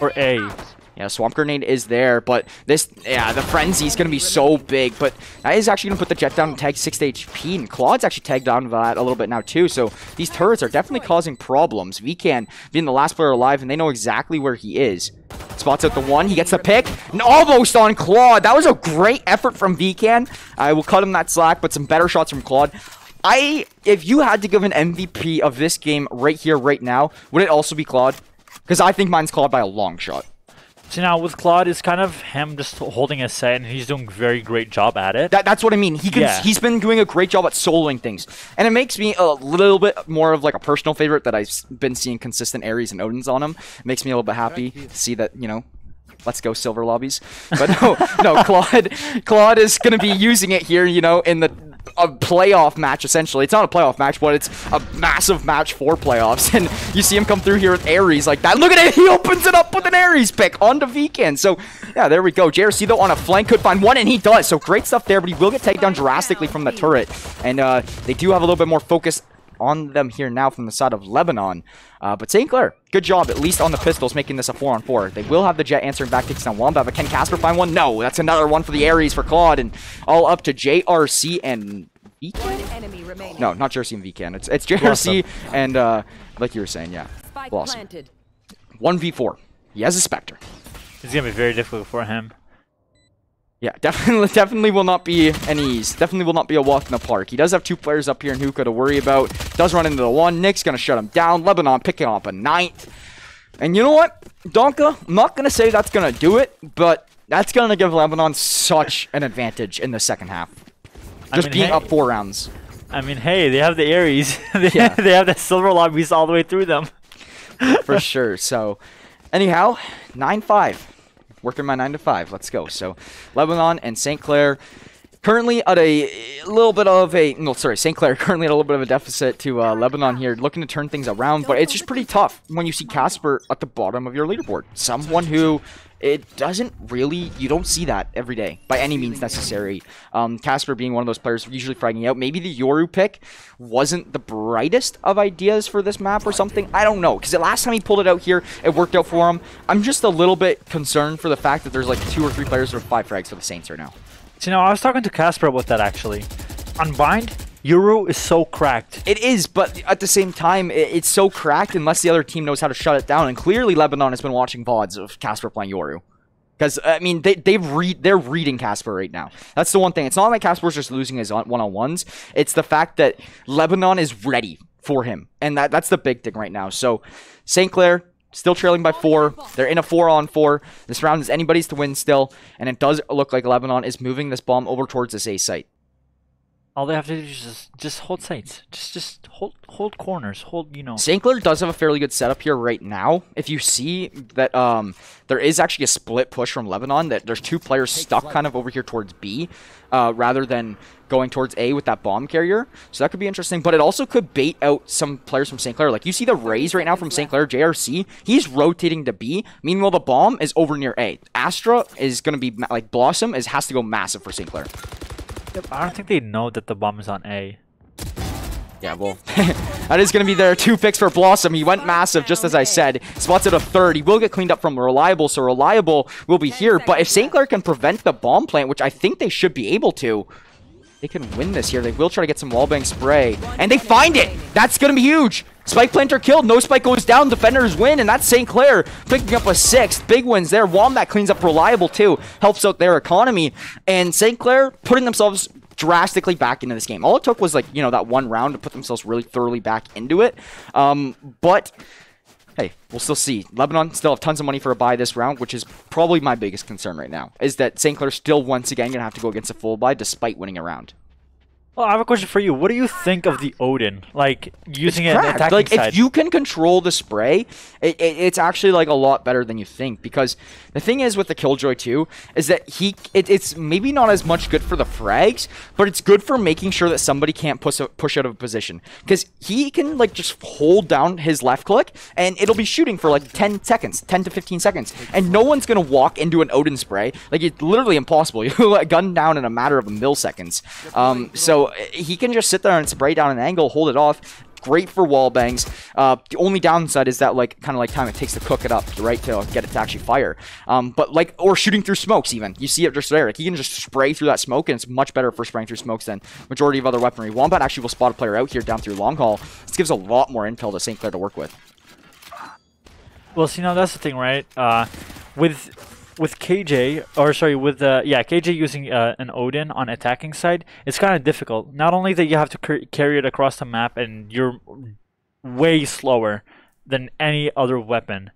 or A. Yeah, Swamp Grenade is there, but this, yeah, the Frenzy is going to be so big, but that is actually going to put the Jett down and tag 6 to HP, and Claude's actually tagged on to that a little bit now too, so these turrets are definitely causing problems. Vcan being the last player alive, and they know exactly where he is. Spots out the one, he gets the pick, and almost on Claude. That was a great effort from Vcan. I will cut him that slack, but some better shots from Claude. I, if you had to give an MVP of this game right here, right now, would it also be Claude? Because I think mine's Claude by a long shot. So now with Claude, it's kind of him just holding a set, and he's doing a very great job at it. That, that's what I mean. He can, Yeah. he's been doing a great job at soloing things, and it makes me a little bit more of like a personal favorite that I've been seeing consistent Ares and Odins on him. makes me a little bit happy to see that you know. Let's go silver lobbies, but no, no. Claude, Claude is going to be using it here, you know, in the a playoff match essentially. It's not a playoff match, but it's a massive match for playoffs. And you see him come through here with Ares like that. Look at it, he opens it up with an Ares pick on onto Vcan. So yeah, there we go. JRC though on a flank could find one, and he does. So great stuff there, but he will get taken down drastically from the turret. And uh, they do have a little bit more focus on them here now from the side of Lebanon. Uh, but St. Clair, good job, at least on the pistols, making this a 4 on 4. They will have the Jett answering back, takes down Wombat, but can Casper find one? No, that's another one for the Ares for Claude, and all up to JRC and One VCan? enemy remaining. No, not JRC and VCan. It's, it's JRC and, uh, like you were saying, yeah. Spike Blossom. 1v4. He has a Spectre. It's gonna be very difficult for him. Yeah, definitely, definitely will not be an ease. Definitely will not be a walk in the park. He does have two players up here in Hookah to worry about. Does run into the one. Nick's gonna shut him down. Lebanon picking up a ninth. And you know what, Donka? I'm not gonna say that's gonna do it, but that's gonna give Lebanon such an advantage in the second half. I Just mean, being hey- up four rounds. I mean, hey, they have the Ares. they, Yeah. they have the silver lobbies all the way through them. for sure. So, anyhow, nine five, working my nine to five. Let's go. So, Lebanon and St. Clair currently at a little bit of a no, sorry, St. Clair currently at a little bit of a deficit to uh, Lebanon here, looking to turn things around. But it's just pretty tough when you see Casper at the bottom of your leaderboard. Someone who it doesn't really you don't see that every day by any means necessary. Um, Casper being one of those players usually fragging out. Maybe the Yoru pick wasn't the brightest of ideas for this map or something. I don't know because the last time he pulled it out here, it worked out for him. I'm just a little bit concerned for the fact that there's like two or three players with five frags for the Saints right now. You know, I was talking to Casper about that actually. Unbind, Yoru is so cracked. It is, but at the same time, it's so cracked unless the other team knows how to shut it down. And clearly, Lebanon has been watching VODs of Casper playing Yoru. Because I mean, they they've read they're reading Casper right now. That's the one thing. It's not like Casper's just losing his one on ones. It's the fact that Lebanon is ready for him, and that that's the big thing right now. So, St. Clair still trailing by four. They're in a four on four. This round is anybody's to win still, and it does look like Lebanon is moving this bomb over towards this A site. All they have to do is just just hold sites. Just just hold hold corners. Hold you know. St. Clair does have a fairly good setup here right now. If you see that um, there is actually a split push from Lebanon, that there's two players stuck kind of over here towards B, uh, rather than going towards A with that bomb carrier. So that could be interesting, but it also could bait out some players from St. Clair. Like you see the Raze right now from St. Clair, JRC, he's rotating to B. Meanwhile, the bomb is over near A. Astra is going to be like Blossom is has to go massive for St. Clair. I don't think they know that the bomb is on A. Yeah, well, that is going to be their two picks for Blossom. He went massive, just as I said. Spots at a third. He will get cleaned up from Reliable, so Reliable will be here. But if St. Clair can prevent the bomb plant, which I think they should be able to, they can win this here. They will try to get some wallbang spray. And they find it! That's going to be huge! Spike planter killed. No spike goes down. Defenders win, and that's St. Clair picking up a sixth. Big wins there. Wombat cleans up Reliable, too. Helps out their economy. And St. Clair putting themselves drastically back into this game. All it took was like, you know, that one round to put themselves really thoroughly back into it. Um, but hey, we'll still see. Lebanon still have tons of money for a buy this round, which is probably my biggest concern right now. Is that St. Clair still once again gonna have to go against a full buy despite winning a round. Well, I have a question for you. What do you think of the Odin? Like using it in the Cracked. attacking Like side. if you can control the spray, it, it, it's actually like a lot better than you think. Because the thing is with the Killjoy too, is that he it, it's maybe not as much good for the frags, but it's good for making sure that somebody can't push push out of a position. Because he can like just hold down his left click and it'll be shooting for like 10 seconds, 10 to 15 seconds, and no one's gonna walk into an Odin spray. Like it's literally impossible. You gun down in a matter of milliseconds. Um, so he can just sit there and spray down an angle, hold it off. Great for wall bangs. Uh, the only downside is that like kind of like time it takes to cook it up, right, to get it to actually fire. Um, but like or shooting through smokes even. You see it just there. Like he can just spray through that smoke, and it's much better for spraying through smokes than majority of other weaponry. Wombat actually will spot a player out here down through long haul. This gives a lot more intel to St. Clair to work with. Well, see, now that's the thing, right? Uh, with with KJ, or sorry, with uh, yeah, KJ using uh, an Odin on attacking side, it's kind of difficult. Not only that you have to car- carry it across the map, and you're way slower than any other weapon,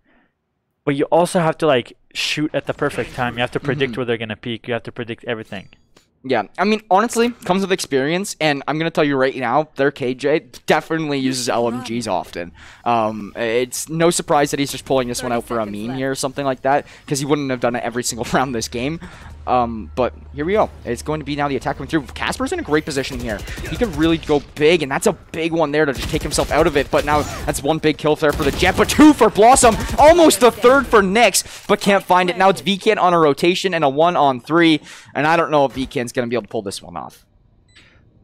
but you also have to like shoot at the perfect time. You have to predict where they're gonna peek. You have to predict everything. Yeah, I mean, honestly, comes with experience, and I'm gonna tell you right now, their KJ definitely uses LMGs often. Um, it's no surprise that he's just pulling this one out for a meme here or something like that, because he wouldn't have done it every single round this game. Um, but here we go. It's going to be now the attack coming through. Casper's in a great position here. He could really go big, and that's a big one there to just take himself out of it. But now that's one big kill there for the Jett, but two for Blossom. Almost the third for Nyx, but can't find it. Now it's VCan on a rotation and a one on three, and I don't know if VCan's going to be able to pull this one off.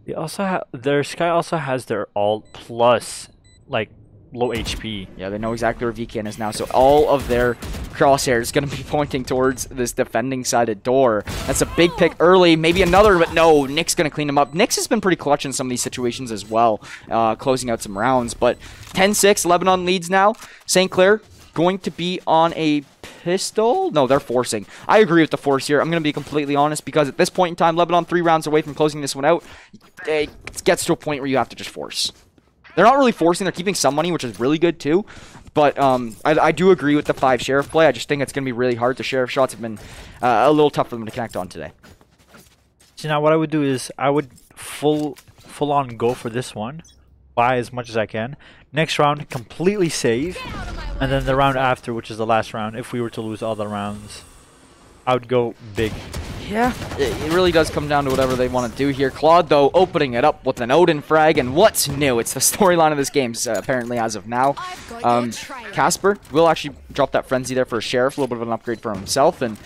They also have their Skye also has their alt plus like low HP. Yeah, they know exactly where VCan is now, so all of their crosshairs is going to be pointing towards this defending sided door. That's a big pick early, maybe another, but no, Nick's going to clean him up. Nick's has been pretty clutch in some of these situations as well, uh, closing out some rounds, but 10-6, Lebanon leads now. St. Clair going to be on a pistol? No, they're forcing. I agree with the force here. I'm going to be completely honest because at this point in time, Lebanon three rounds away from closing this one out. It gets to a point where you have to just force. They're not really forcing. They're keeping some money, which is really good too. But um, I, I do agree with the five sheriff play. I just think it's going to be really hard. The sheriff shots have been uh, a little tough for them to connect on today. So now what I would do is I would full full on go for this one, buy as much as I can. Next round completely save, and then the round after, which is the last round, if we were to lose all the rounds, I would go big. Yeah, it, really does come down to whatever they want to do here. Claude, though, opening it up with an Odin frag, and what's new? It's the storyline of this game, uh, apparently, as of now. Um, Casper will actually drop that Frenzy there for a Sheriff, a little bit of an upgrade for himself, and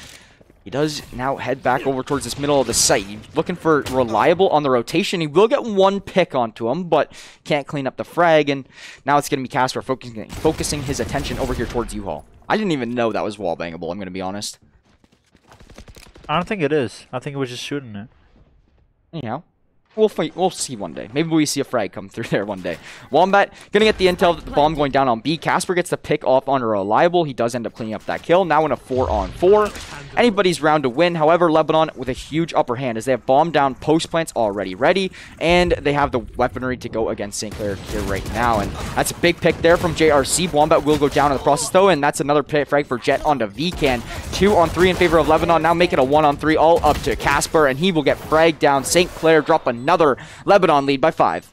he does now head back over towards this middle of the site. He's looking for Reliable on the rotation. He will get one pick onto him, but can't clean up the frag, and now it's going to be Casper focusing, focusing his attention over here towards U-Hall. I didn't even know that was wall bangable, I'm going to be honest. I don't think it is. I think it was just shooting it. Anyhow, we'll fight, we'll see one day. Maybe we see a frag come through there one day. Wombat gonna get the intel that the bomb going down on B. Casper gets the pick off on a Reliable. He does end up cleaning up that kill. Now in a four on four. Anybody's round to win. However, Lebanon with a huge upper hand as they have bomb down post plants already ready, and they have the weaponry to go against St. Clair here right now. And that's a big pick there from JRC. Wombat will go down in the process though, and that's another frag for Jett onto VCAN. Two on three in favor of Lebanon. Now make it a one on three, all up to Casper, and he will get fragged down. St. Clair drop another Lebanon lead by five.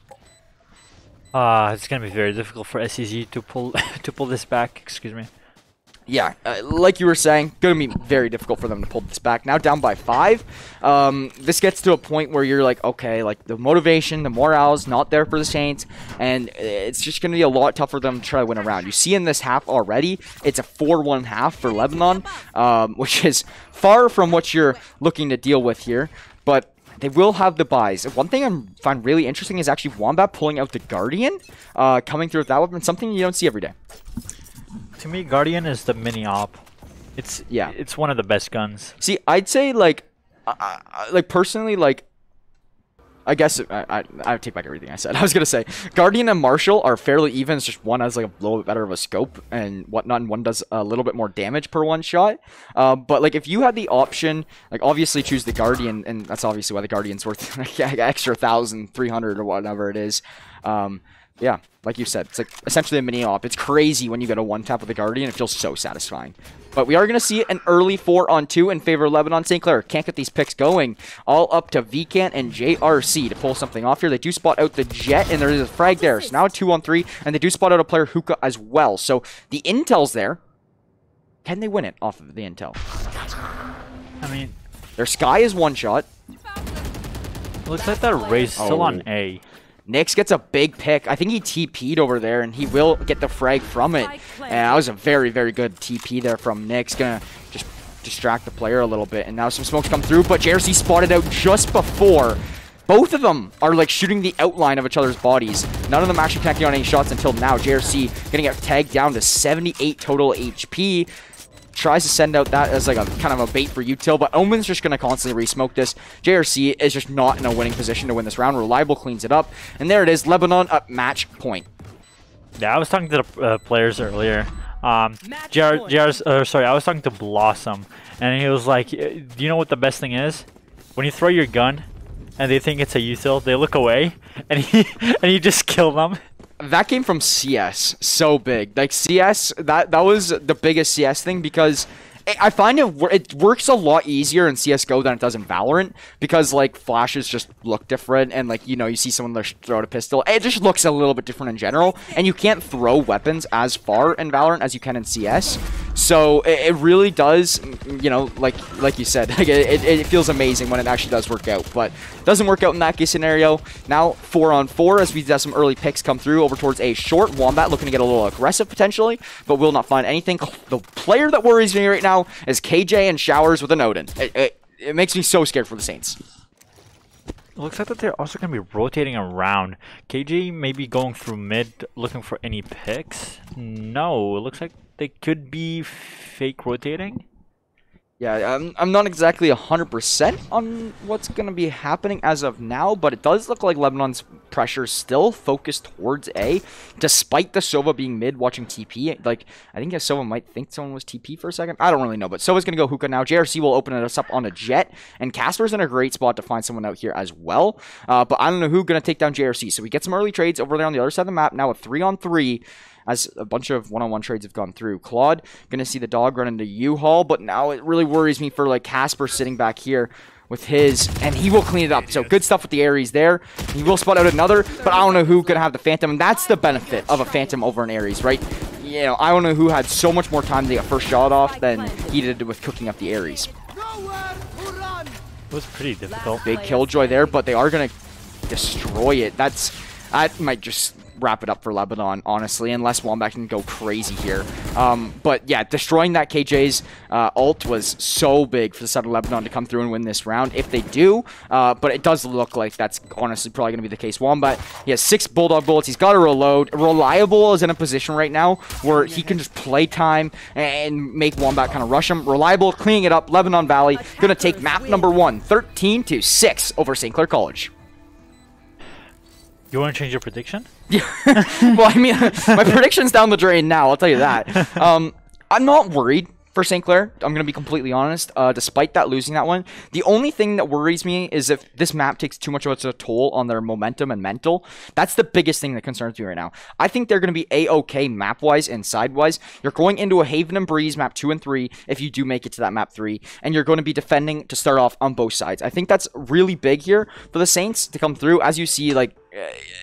Uh, it's gonna be very difficult for SCZ to pull to pull this back. Excuse me. Yeah, uh, like you were saying, going to be very difficult for them to pull this back. Now down by five. Um, this gets to a point where you're like, okay, like the motivation, the morale is not there for the Saints, and it's just going to be a lot tougher for them to try to win around. You see in this half already, it's a 4-1 half for Lebanon, um, which is far from what you're looking to deal with here, but they will have the buys. One thing I find really interesting is actually Wombat pulling out the Guardian, uh, coming through with that weapon, something you don't see every day. To me, Guardian is the mini op. It's Yeah. It's one of the best guns. See, I'd say like, I, I, like personally, like, I guess I, I I take back everything I said. I was gonna say Guardian and Marshal are fairly even. It's just one has like a little bit better of a scope and whatnot, and one does a little bit more damage per one shot. Uh, but like if you had the option, like obviously choose the Guardian, and that's obviously why the Guardian's worth like, extra thousand, three hundred, or whatever it is. Um, yeah, like you said, it's like essentially a mini op. It's crazy when you get a one tap with the Guardian. It feels so satisfying. But we are going to see an early 4 on 2 in favor of Lebanon St. Clair. Can't get these picks going. All up to VCAN and JRC to pull something off here. They do spot out the Jett, and there is a frag there. So now a 2 on 3, and they do spot out a player Hookah as well. So the intel's there. Can they win it off of the intel? I mean, Their Skye is one shot. looks like that Raze still on Oh. A. Nix gets a big pick. I think he TP'd over there, and he will get the frag from it. And that was a very, very good TP there from Nix. Gonna just distract the player a little bit. And now some smokes come through, but JRC spotted out just before. Both of them are like shooting the outline of each other's bodies. None of them actually connecting on any shots until now. JRC gonna get tagged down to 78 total HP tries to send out that as like a kind of a bait for util, but Omen's just going to constantly resmoke this. JRC is just not in a winning position to win this round. Reliable cleans it up, and there it is. Lebanon at match point. Yeah, I was talking to the uh, players earlier. Um, JR, JR's, uh, sorry, I was talking to Blossom, and he was like, "Uh, "Do you know what the best thing is? When you throw your gun, and they think it's a util, they look away, and he and you just kill them." That came from CS, so big. Like CS, that that was the biggest CS thing because I- find it it works a lot easier in CS:GO than it does in Valorant because like flashes just look different and like you know you see someone throw out a pistol, it just looks a little bit different in general, and you can't throw weapons as far in Valorant as you can in CS. So it, it really does, you know, like like you said, like it, it, feels amazing when it actually does work out, but doesn't work out in that case scenario. Now four on four as we have some early picks come through over towards a short Wombat looking to get a little aggressive potentially, but will not find anything. The player that worries me right now is KJ and Showers with an Odin. It, it, it makes me so scared for the Saints. Looks like that they're also going to be rotating around. KJ may be going through mid looking for any picks. No, it looks like they could be fake rotating. Yeah, I'm, I'm not exactly 100% on what's going to be happening as of now, but it does look like Lebanon's pressure is still focused towards A, despite the Sova being mid watching TP. Like, I think Sova might think someone was TP for a second. I don't really know, but Sova's going to go hookah now. JRC will open us up on a Jett, and Casper's in a great spot to find someone out here as well. Uh, but I don't know who's going to take down JRC. So we get some early trades over there on the other side of the map. Now a three on three as a bunch of one-on-one trades have gone through. Claude gonna see the dog run into U-Hall, but now it really worries me for like Casper sitting back here with his, and he will clean it up. So good stuff with the Ares there. He will spot out another, but I don't know who gonna have the Phantom, and that's the benefit of a Phantom over an Ares, right? You know, I don't know who had so much more time to get first shot off than he did with cooking up the Ares. It was pretty difficult. Big killjoy there, but they are gonna destroy it. That's that might just wrap it up for Lebanon, honestly, unless Wombat can go crazy here. Um, but yeah, destroying that KJ's uh, ult was so big for the side of Lebanon to come through and win this round. If they do, uh, but it does look like that's honestly probably going to be the case. Wombat, he has six Bulldog bullets. He's got to reload. Reliable is in a position right now where he can just play time and make Wombat kind of rush him. Reliable, cleaning it up. Lebanon Valley going to take map number one, 13 to 6 over St. Clair College. You want to change your prediction? Yeah. well, I mean, my prediction's down the drain now. I'll tell you that. Um, I'm not worried for St. Clair. I'm gonna be completely honest. Uh, despite that losing that one, the only thing that worries me is if this map takes too much of a toll on their momentum and mental. That's the biggest thing that concerns me right now. I think they're gonna be a okay map wise and side wise. You're going into a Haven and Breeze map two and three if you do make it to that map three, and you're going to be defending to start off on both sides. I think that's really big here for the Saints to come through. As you see, like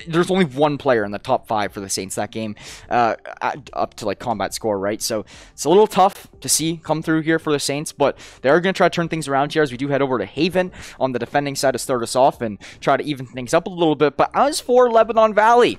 there's only one player in the top five for the Saints that game, uh, at, up to like combat score, right? So it's a little tough to see come through here for the Saints, but they are going to try to turn things around here as we do head over to Haven on the defending side to start us off and try to even things up a little bit. But as for Lebanon Valley,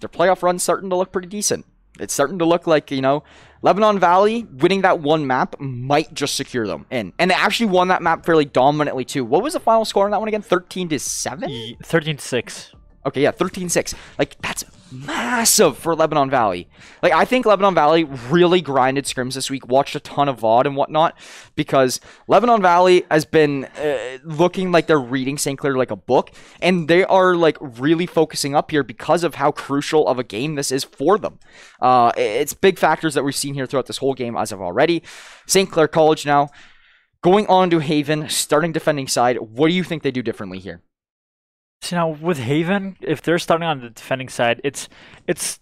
their playoff run's starting to look pretty decent. It's starting to look like, you know, Lebanon Valley winning that one map might just secure them in. And they actually won that map fairly dominantly too. What was the final score on that one again? 13 to 7? 13 to 6. Okay, yeah, 13-6. Like, that's massive for Lebanon Valley. Like, I think Lebanon Valley really grinded scrims this week, watched a ton of VOD and whatnot, because Lebanon Valley has been uh, looking like they're reading St. Clair like a book, and they are, like, really focusing up here because of how crucial of a game this is for them. Uh, it's big factors that we've seen here throughout this whole game as of already. St. Clair College now, going on to Haven, starting defending side. What do you think they do differently here? So now with Haven, if they're starting on the defending side, it's it's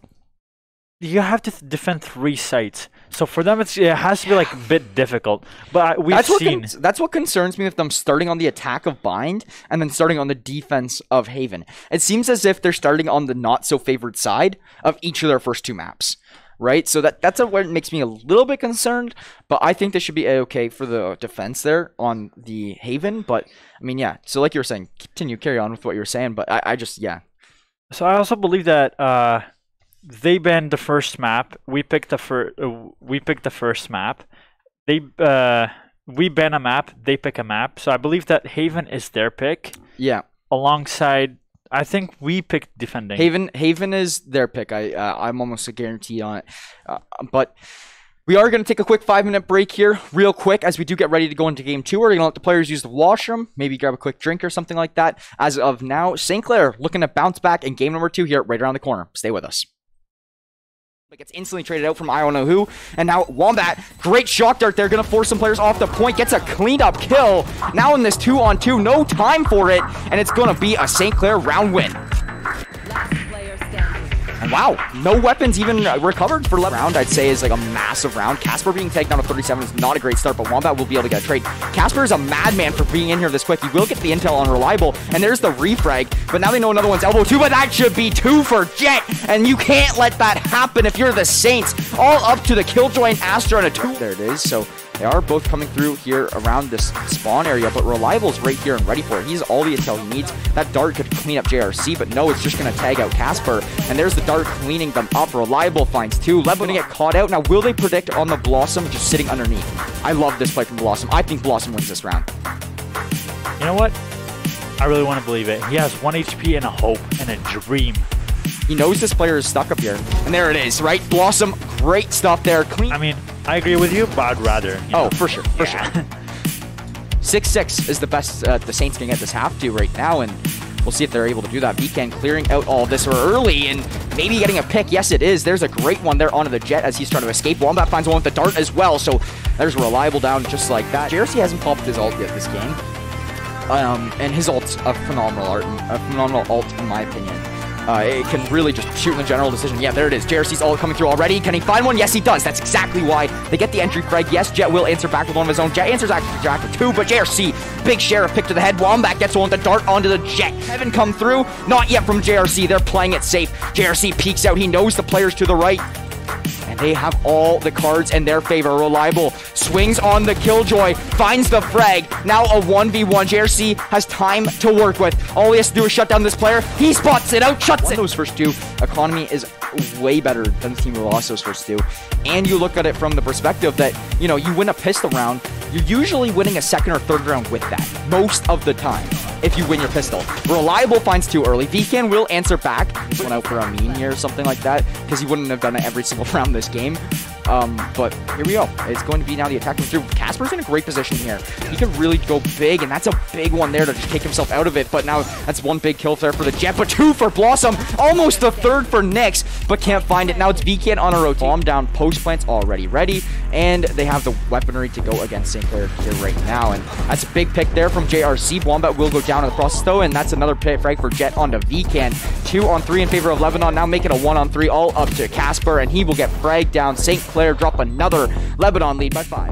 you have to defend three sites. So for them, it's it has to be like a bit difficult. But we've that's what seen con- that's what concerns me with them starting on the attack of Bind and then starting on the defense of Haven. It seems as if they're starting on the not so favored side of each of their first two maps. Right, so that that's what makes me a little bit concerned, but I think they should be okay for the defense there on the Haven. But I mean, yeah. So like you were saying, continue carry on with what you were saying. But I, I just yeah, So I also believe that uh, they banned the first map. We picked the first. Uh, we picked the first map. They uh, we ban a map. They pick a map. So I believe that Haven is their pick yeah. alongside. I think we picked defending. Haven Haven is their pick. I uh, I'm almost a guarantee on it. Uh, but we are going to take a quick five minute break here, real quick, as we do get ready to go into game two. We're going to let the players use the washroom, maybe grab a quick drink or something like that. As of now, St. Clair looking to bounce back in game number two here, right around the corner. Stay with us. Gets instantly traded out from I don't know who. And now Wombat, great shock dart there, gonna force some players off the point, gets a cleaned up kill. Now in this two on two, no time for it, and it's gonna be a St. Clair round win. wow, no weapons even uh, recovered for left round, I'd say is like a massive round. Casper being taken down to 37 is not a great start, but Wombat will be able to get a trade. Casper is a madman for being in here this quick. He will get the intel on Reliable, and there's the refrag, but now they know another one's elbow two, but that should be two for Jett, and you can't let that happen if you're the Saints. All up to the Killjoy and Astra and a two. There it is, so they are both coming through here around this spawn area, but Reliable's right here and ready for it. He's all the intel he needs. That dart could clean up JRC, but no, it's just going to tag out Casper. And there's the dart cleaning them up. Reliable finds two. Level going to get caught out. Now, will they predict on the Blossom just sitting underneath? I love this play from Blossom. I think Blossom wins this round. You know what? I really want to believe it. He has one HP and a hope and a dream. He knows this player is stuck up here. And there it is, right? Blossom, great stuff there. Clean. I mean, I agree with you, but I'd rather. you Oh, know. for sure, for Yeah. sure. Six six is the best uh, the Saints can get this half to right now, and we'll see if they're able to do that. Vcan clearing out all this early and maybe getting a pick. Yes, it is. There's a great one there onto the Jett as he's trying to escape. Wombat finds one with the dart as well, so there's reliable down just like that. JRC hasn't popped his ult yet this game. Um, and his ult's a phenomenal art, a phenomenal ult in my opinion. Uh, it can really just shoot in the general decision. Yeah, there it is. JRC's all coming through already. Can he find one? Yes, he does. That's exactly why they get the entry frag. Yes, Jett will answer back with one of his own. Jett answers back with two, but JRC, big sheriff pick to the head. Wombat gets one with the dart onto the Jett. Heaven come through. Not yet from JRC. They're playing it safe. JRC peeks out. He knows the players to the right. They have all the cards in their favor. Reliable swings on the Killjoy, finds the frag. Now a 1v1. JRC has time to work with. All he has to do is shut down this player. He spots it out, shuts it. Those first two, economy is way better than Team Velocio's first two. And you look at it from the perspective that, you know, you win a pistol round, you're usually winning a second or third round with that. Most of the time, if you win your pistol. Reliable finds too early. Vcan will answer back. One out for a mean here or something like that, because he wouldn't have done it every single round this game. Um, but here we go. It's going to be now the attack comes through. Casper's in a great position here. He could really go big, and that's a big one there to just take himself out of it. But now that's one big kill there for the Jett, but two for Blossom. Almost the third for Nyx, but can't find it. Now it's VCAN on a rotate. Bomb down, post plants already ready, and they have the weaponry to go against St. Clair here right now. And that's a big pick there from JRC. Wombat will go down in the process though, and that's another pick frag for Jett onto VCAN. Two on three in favor of Lebanon. Now making a one on three, all up to Casper, and he will get fragged down. St. Clair drop another Lebanon lead by five.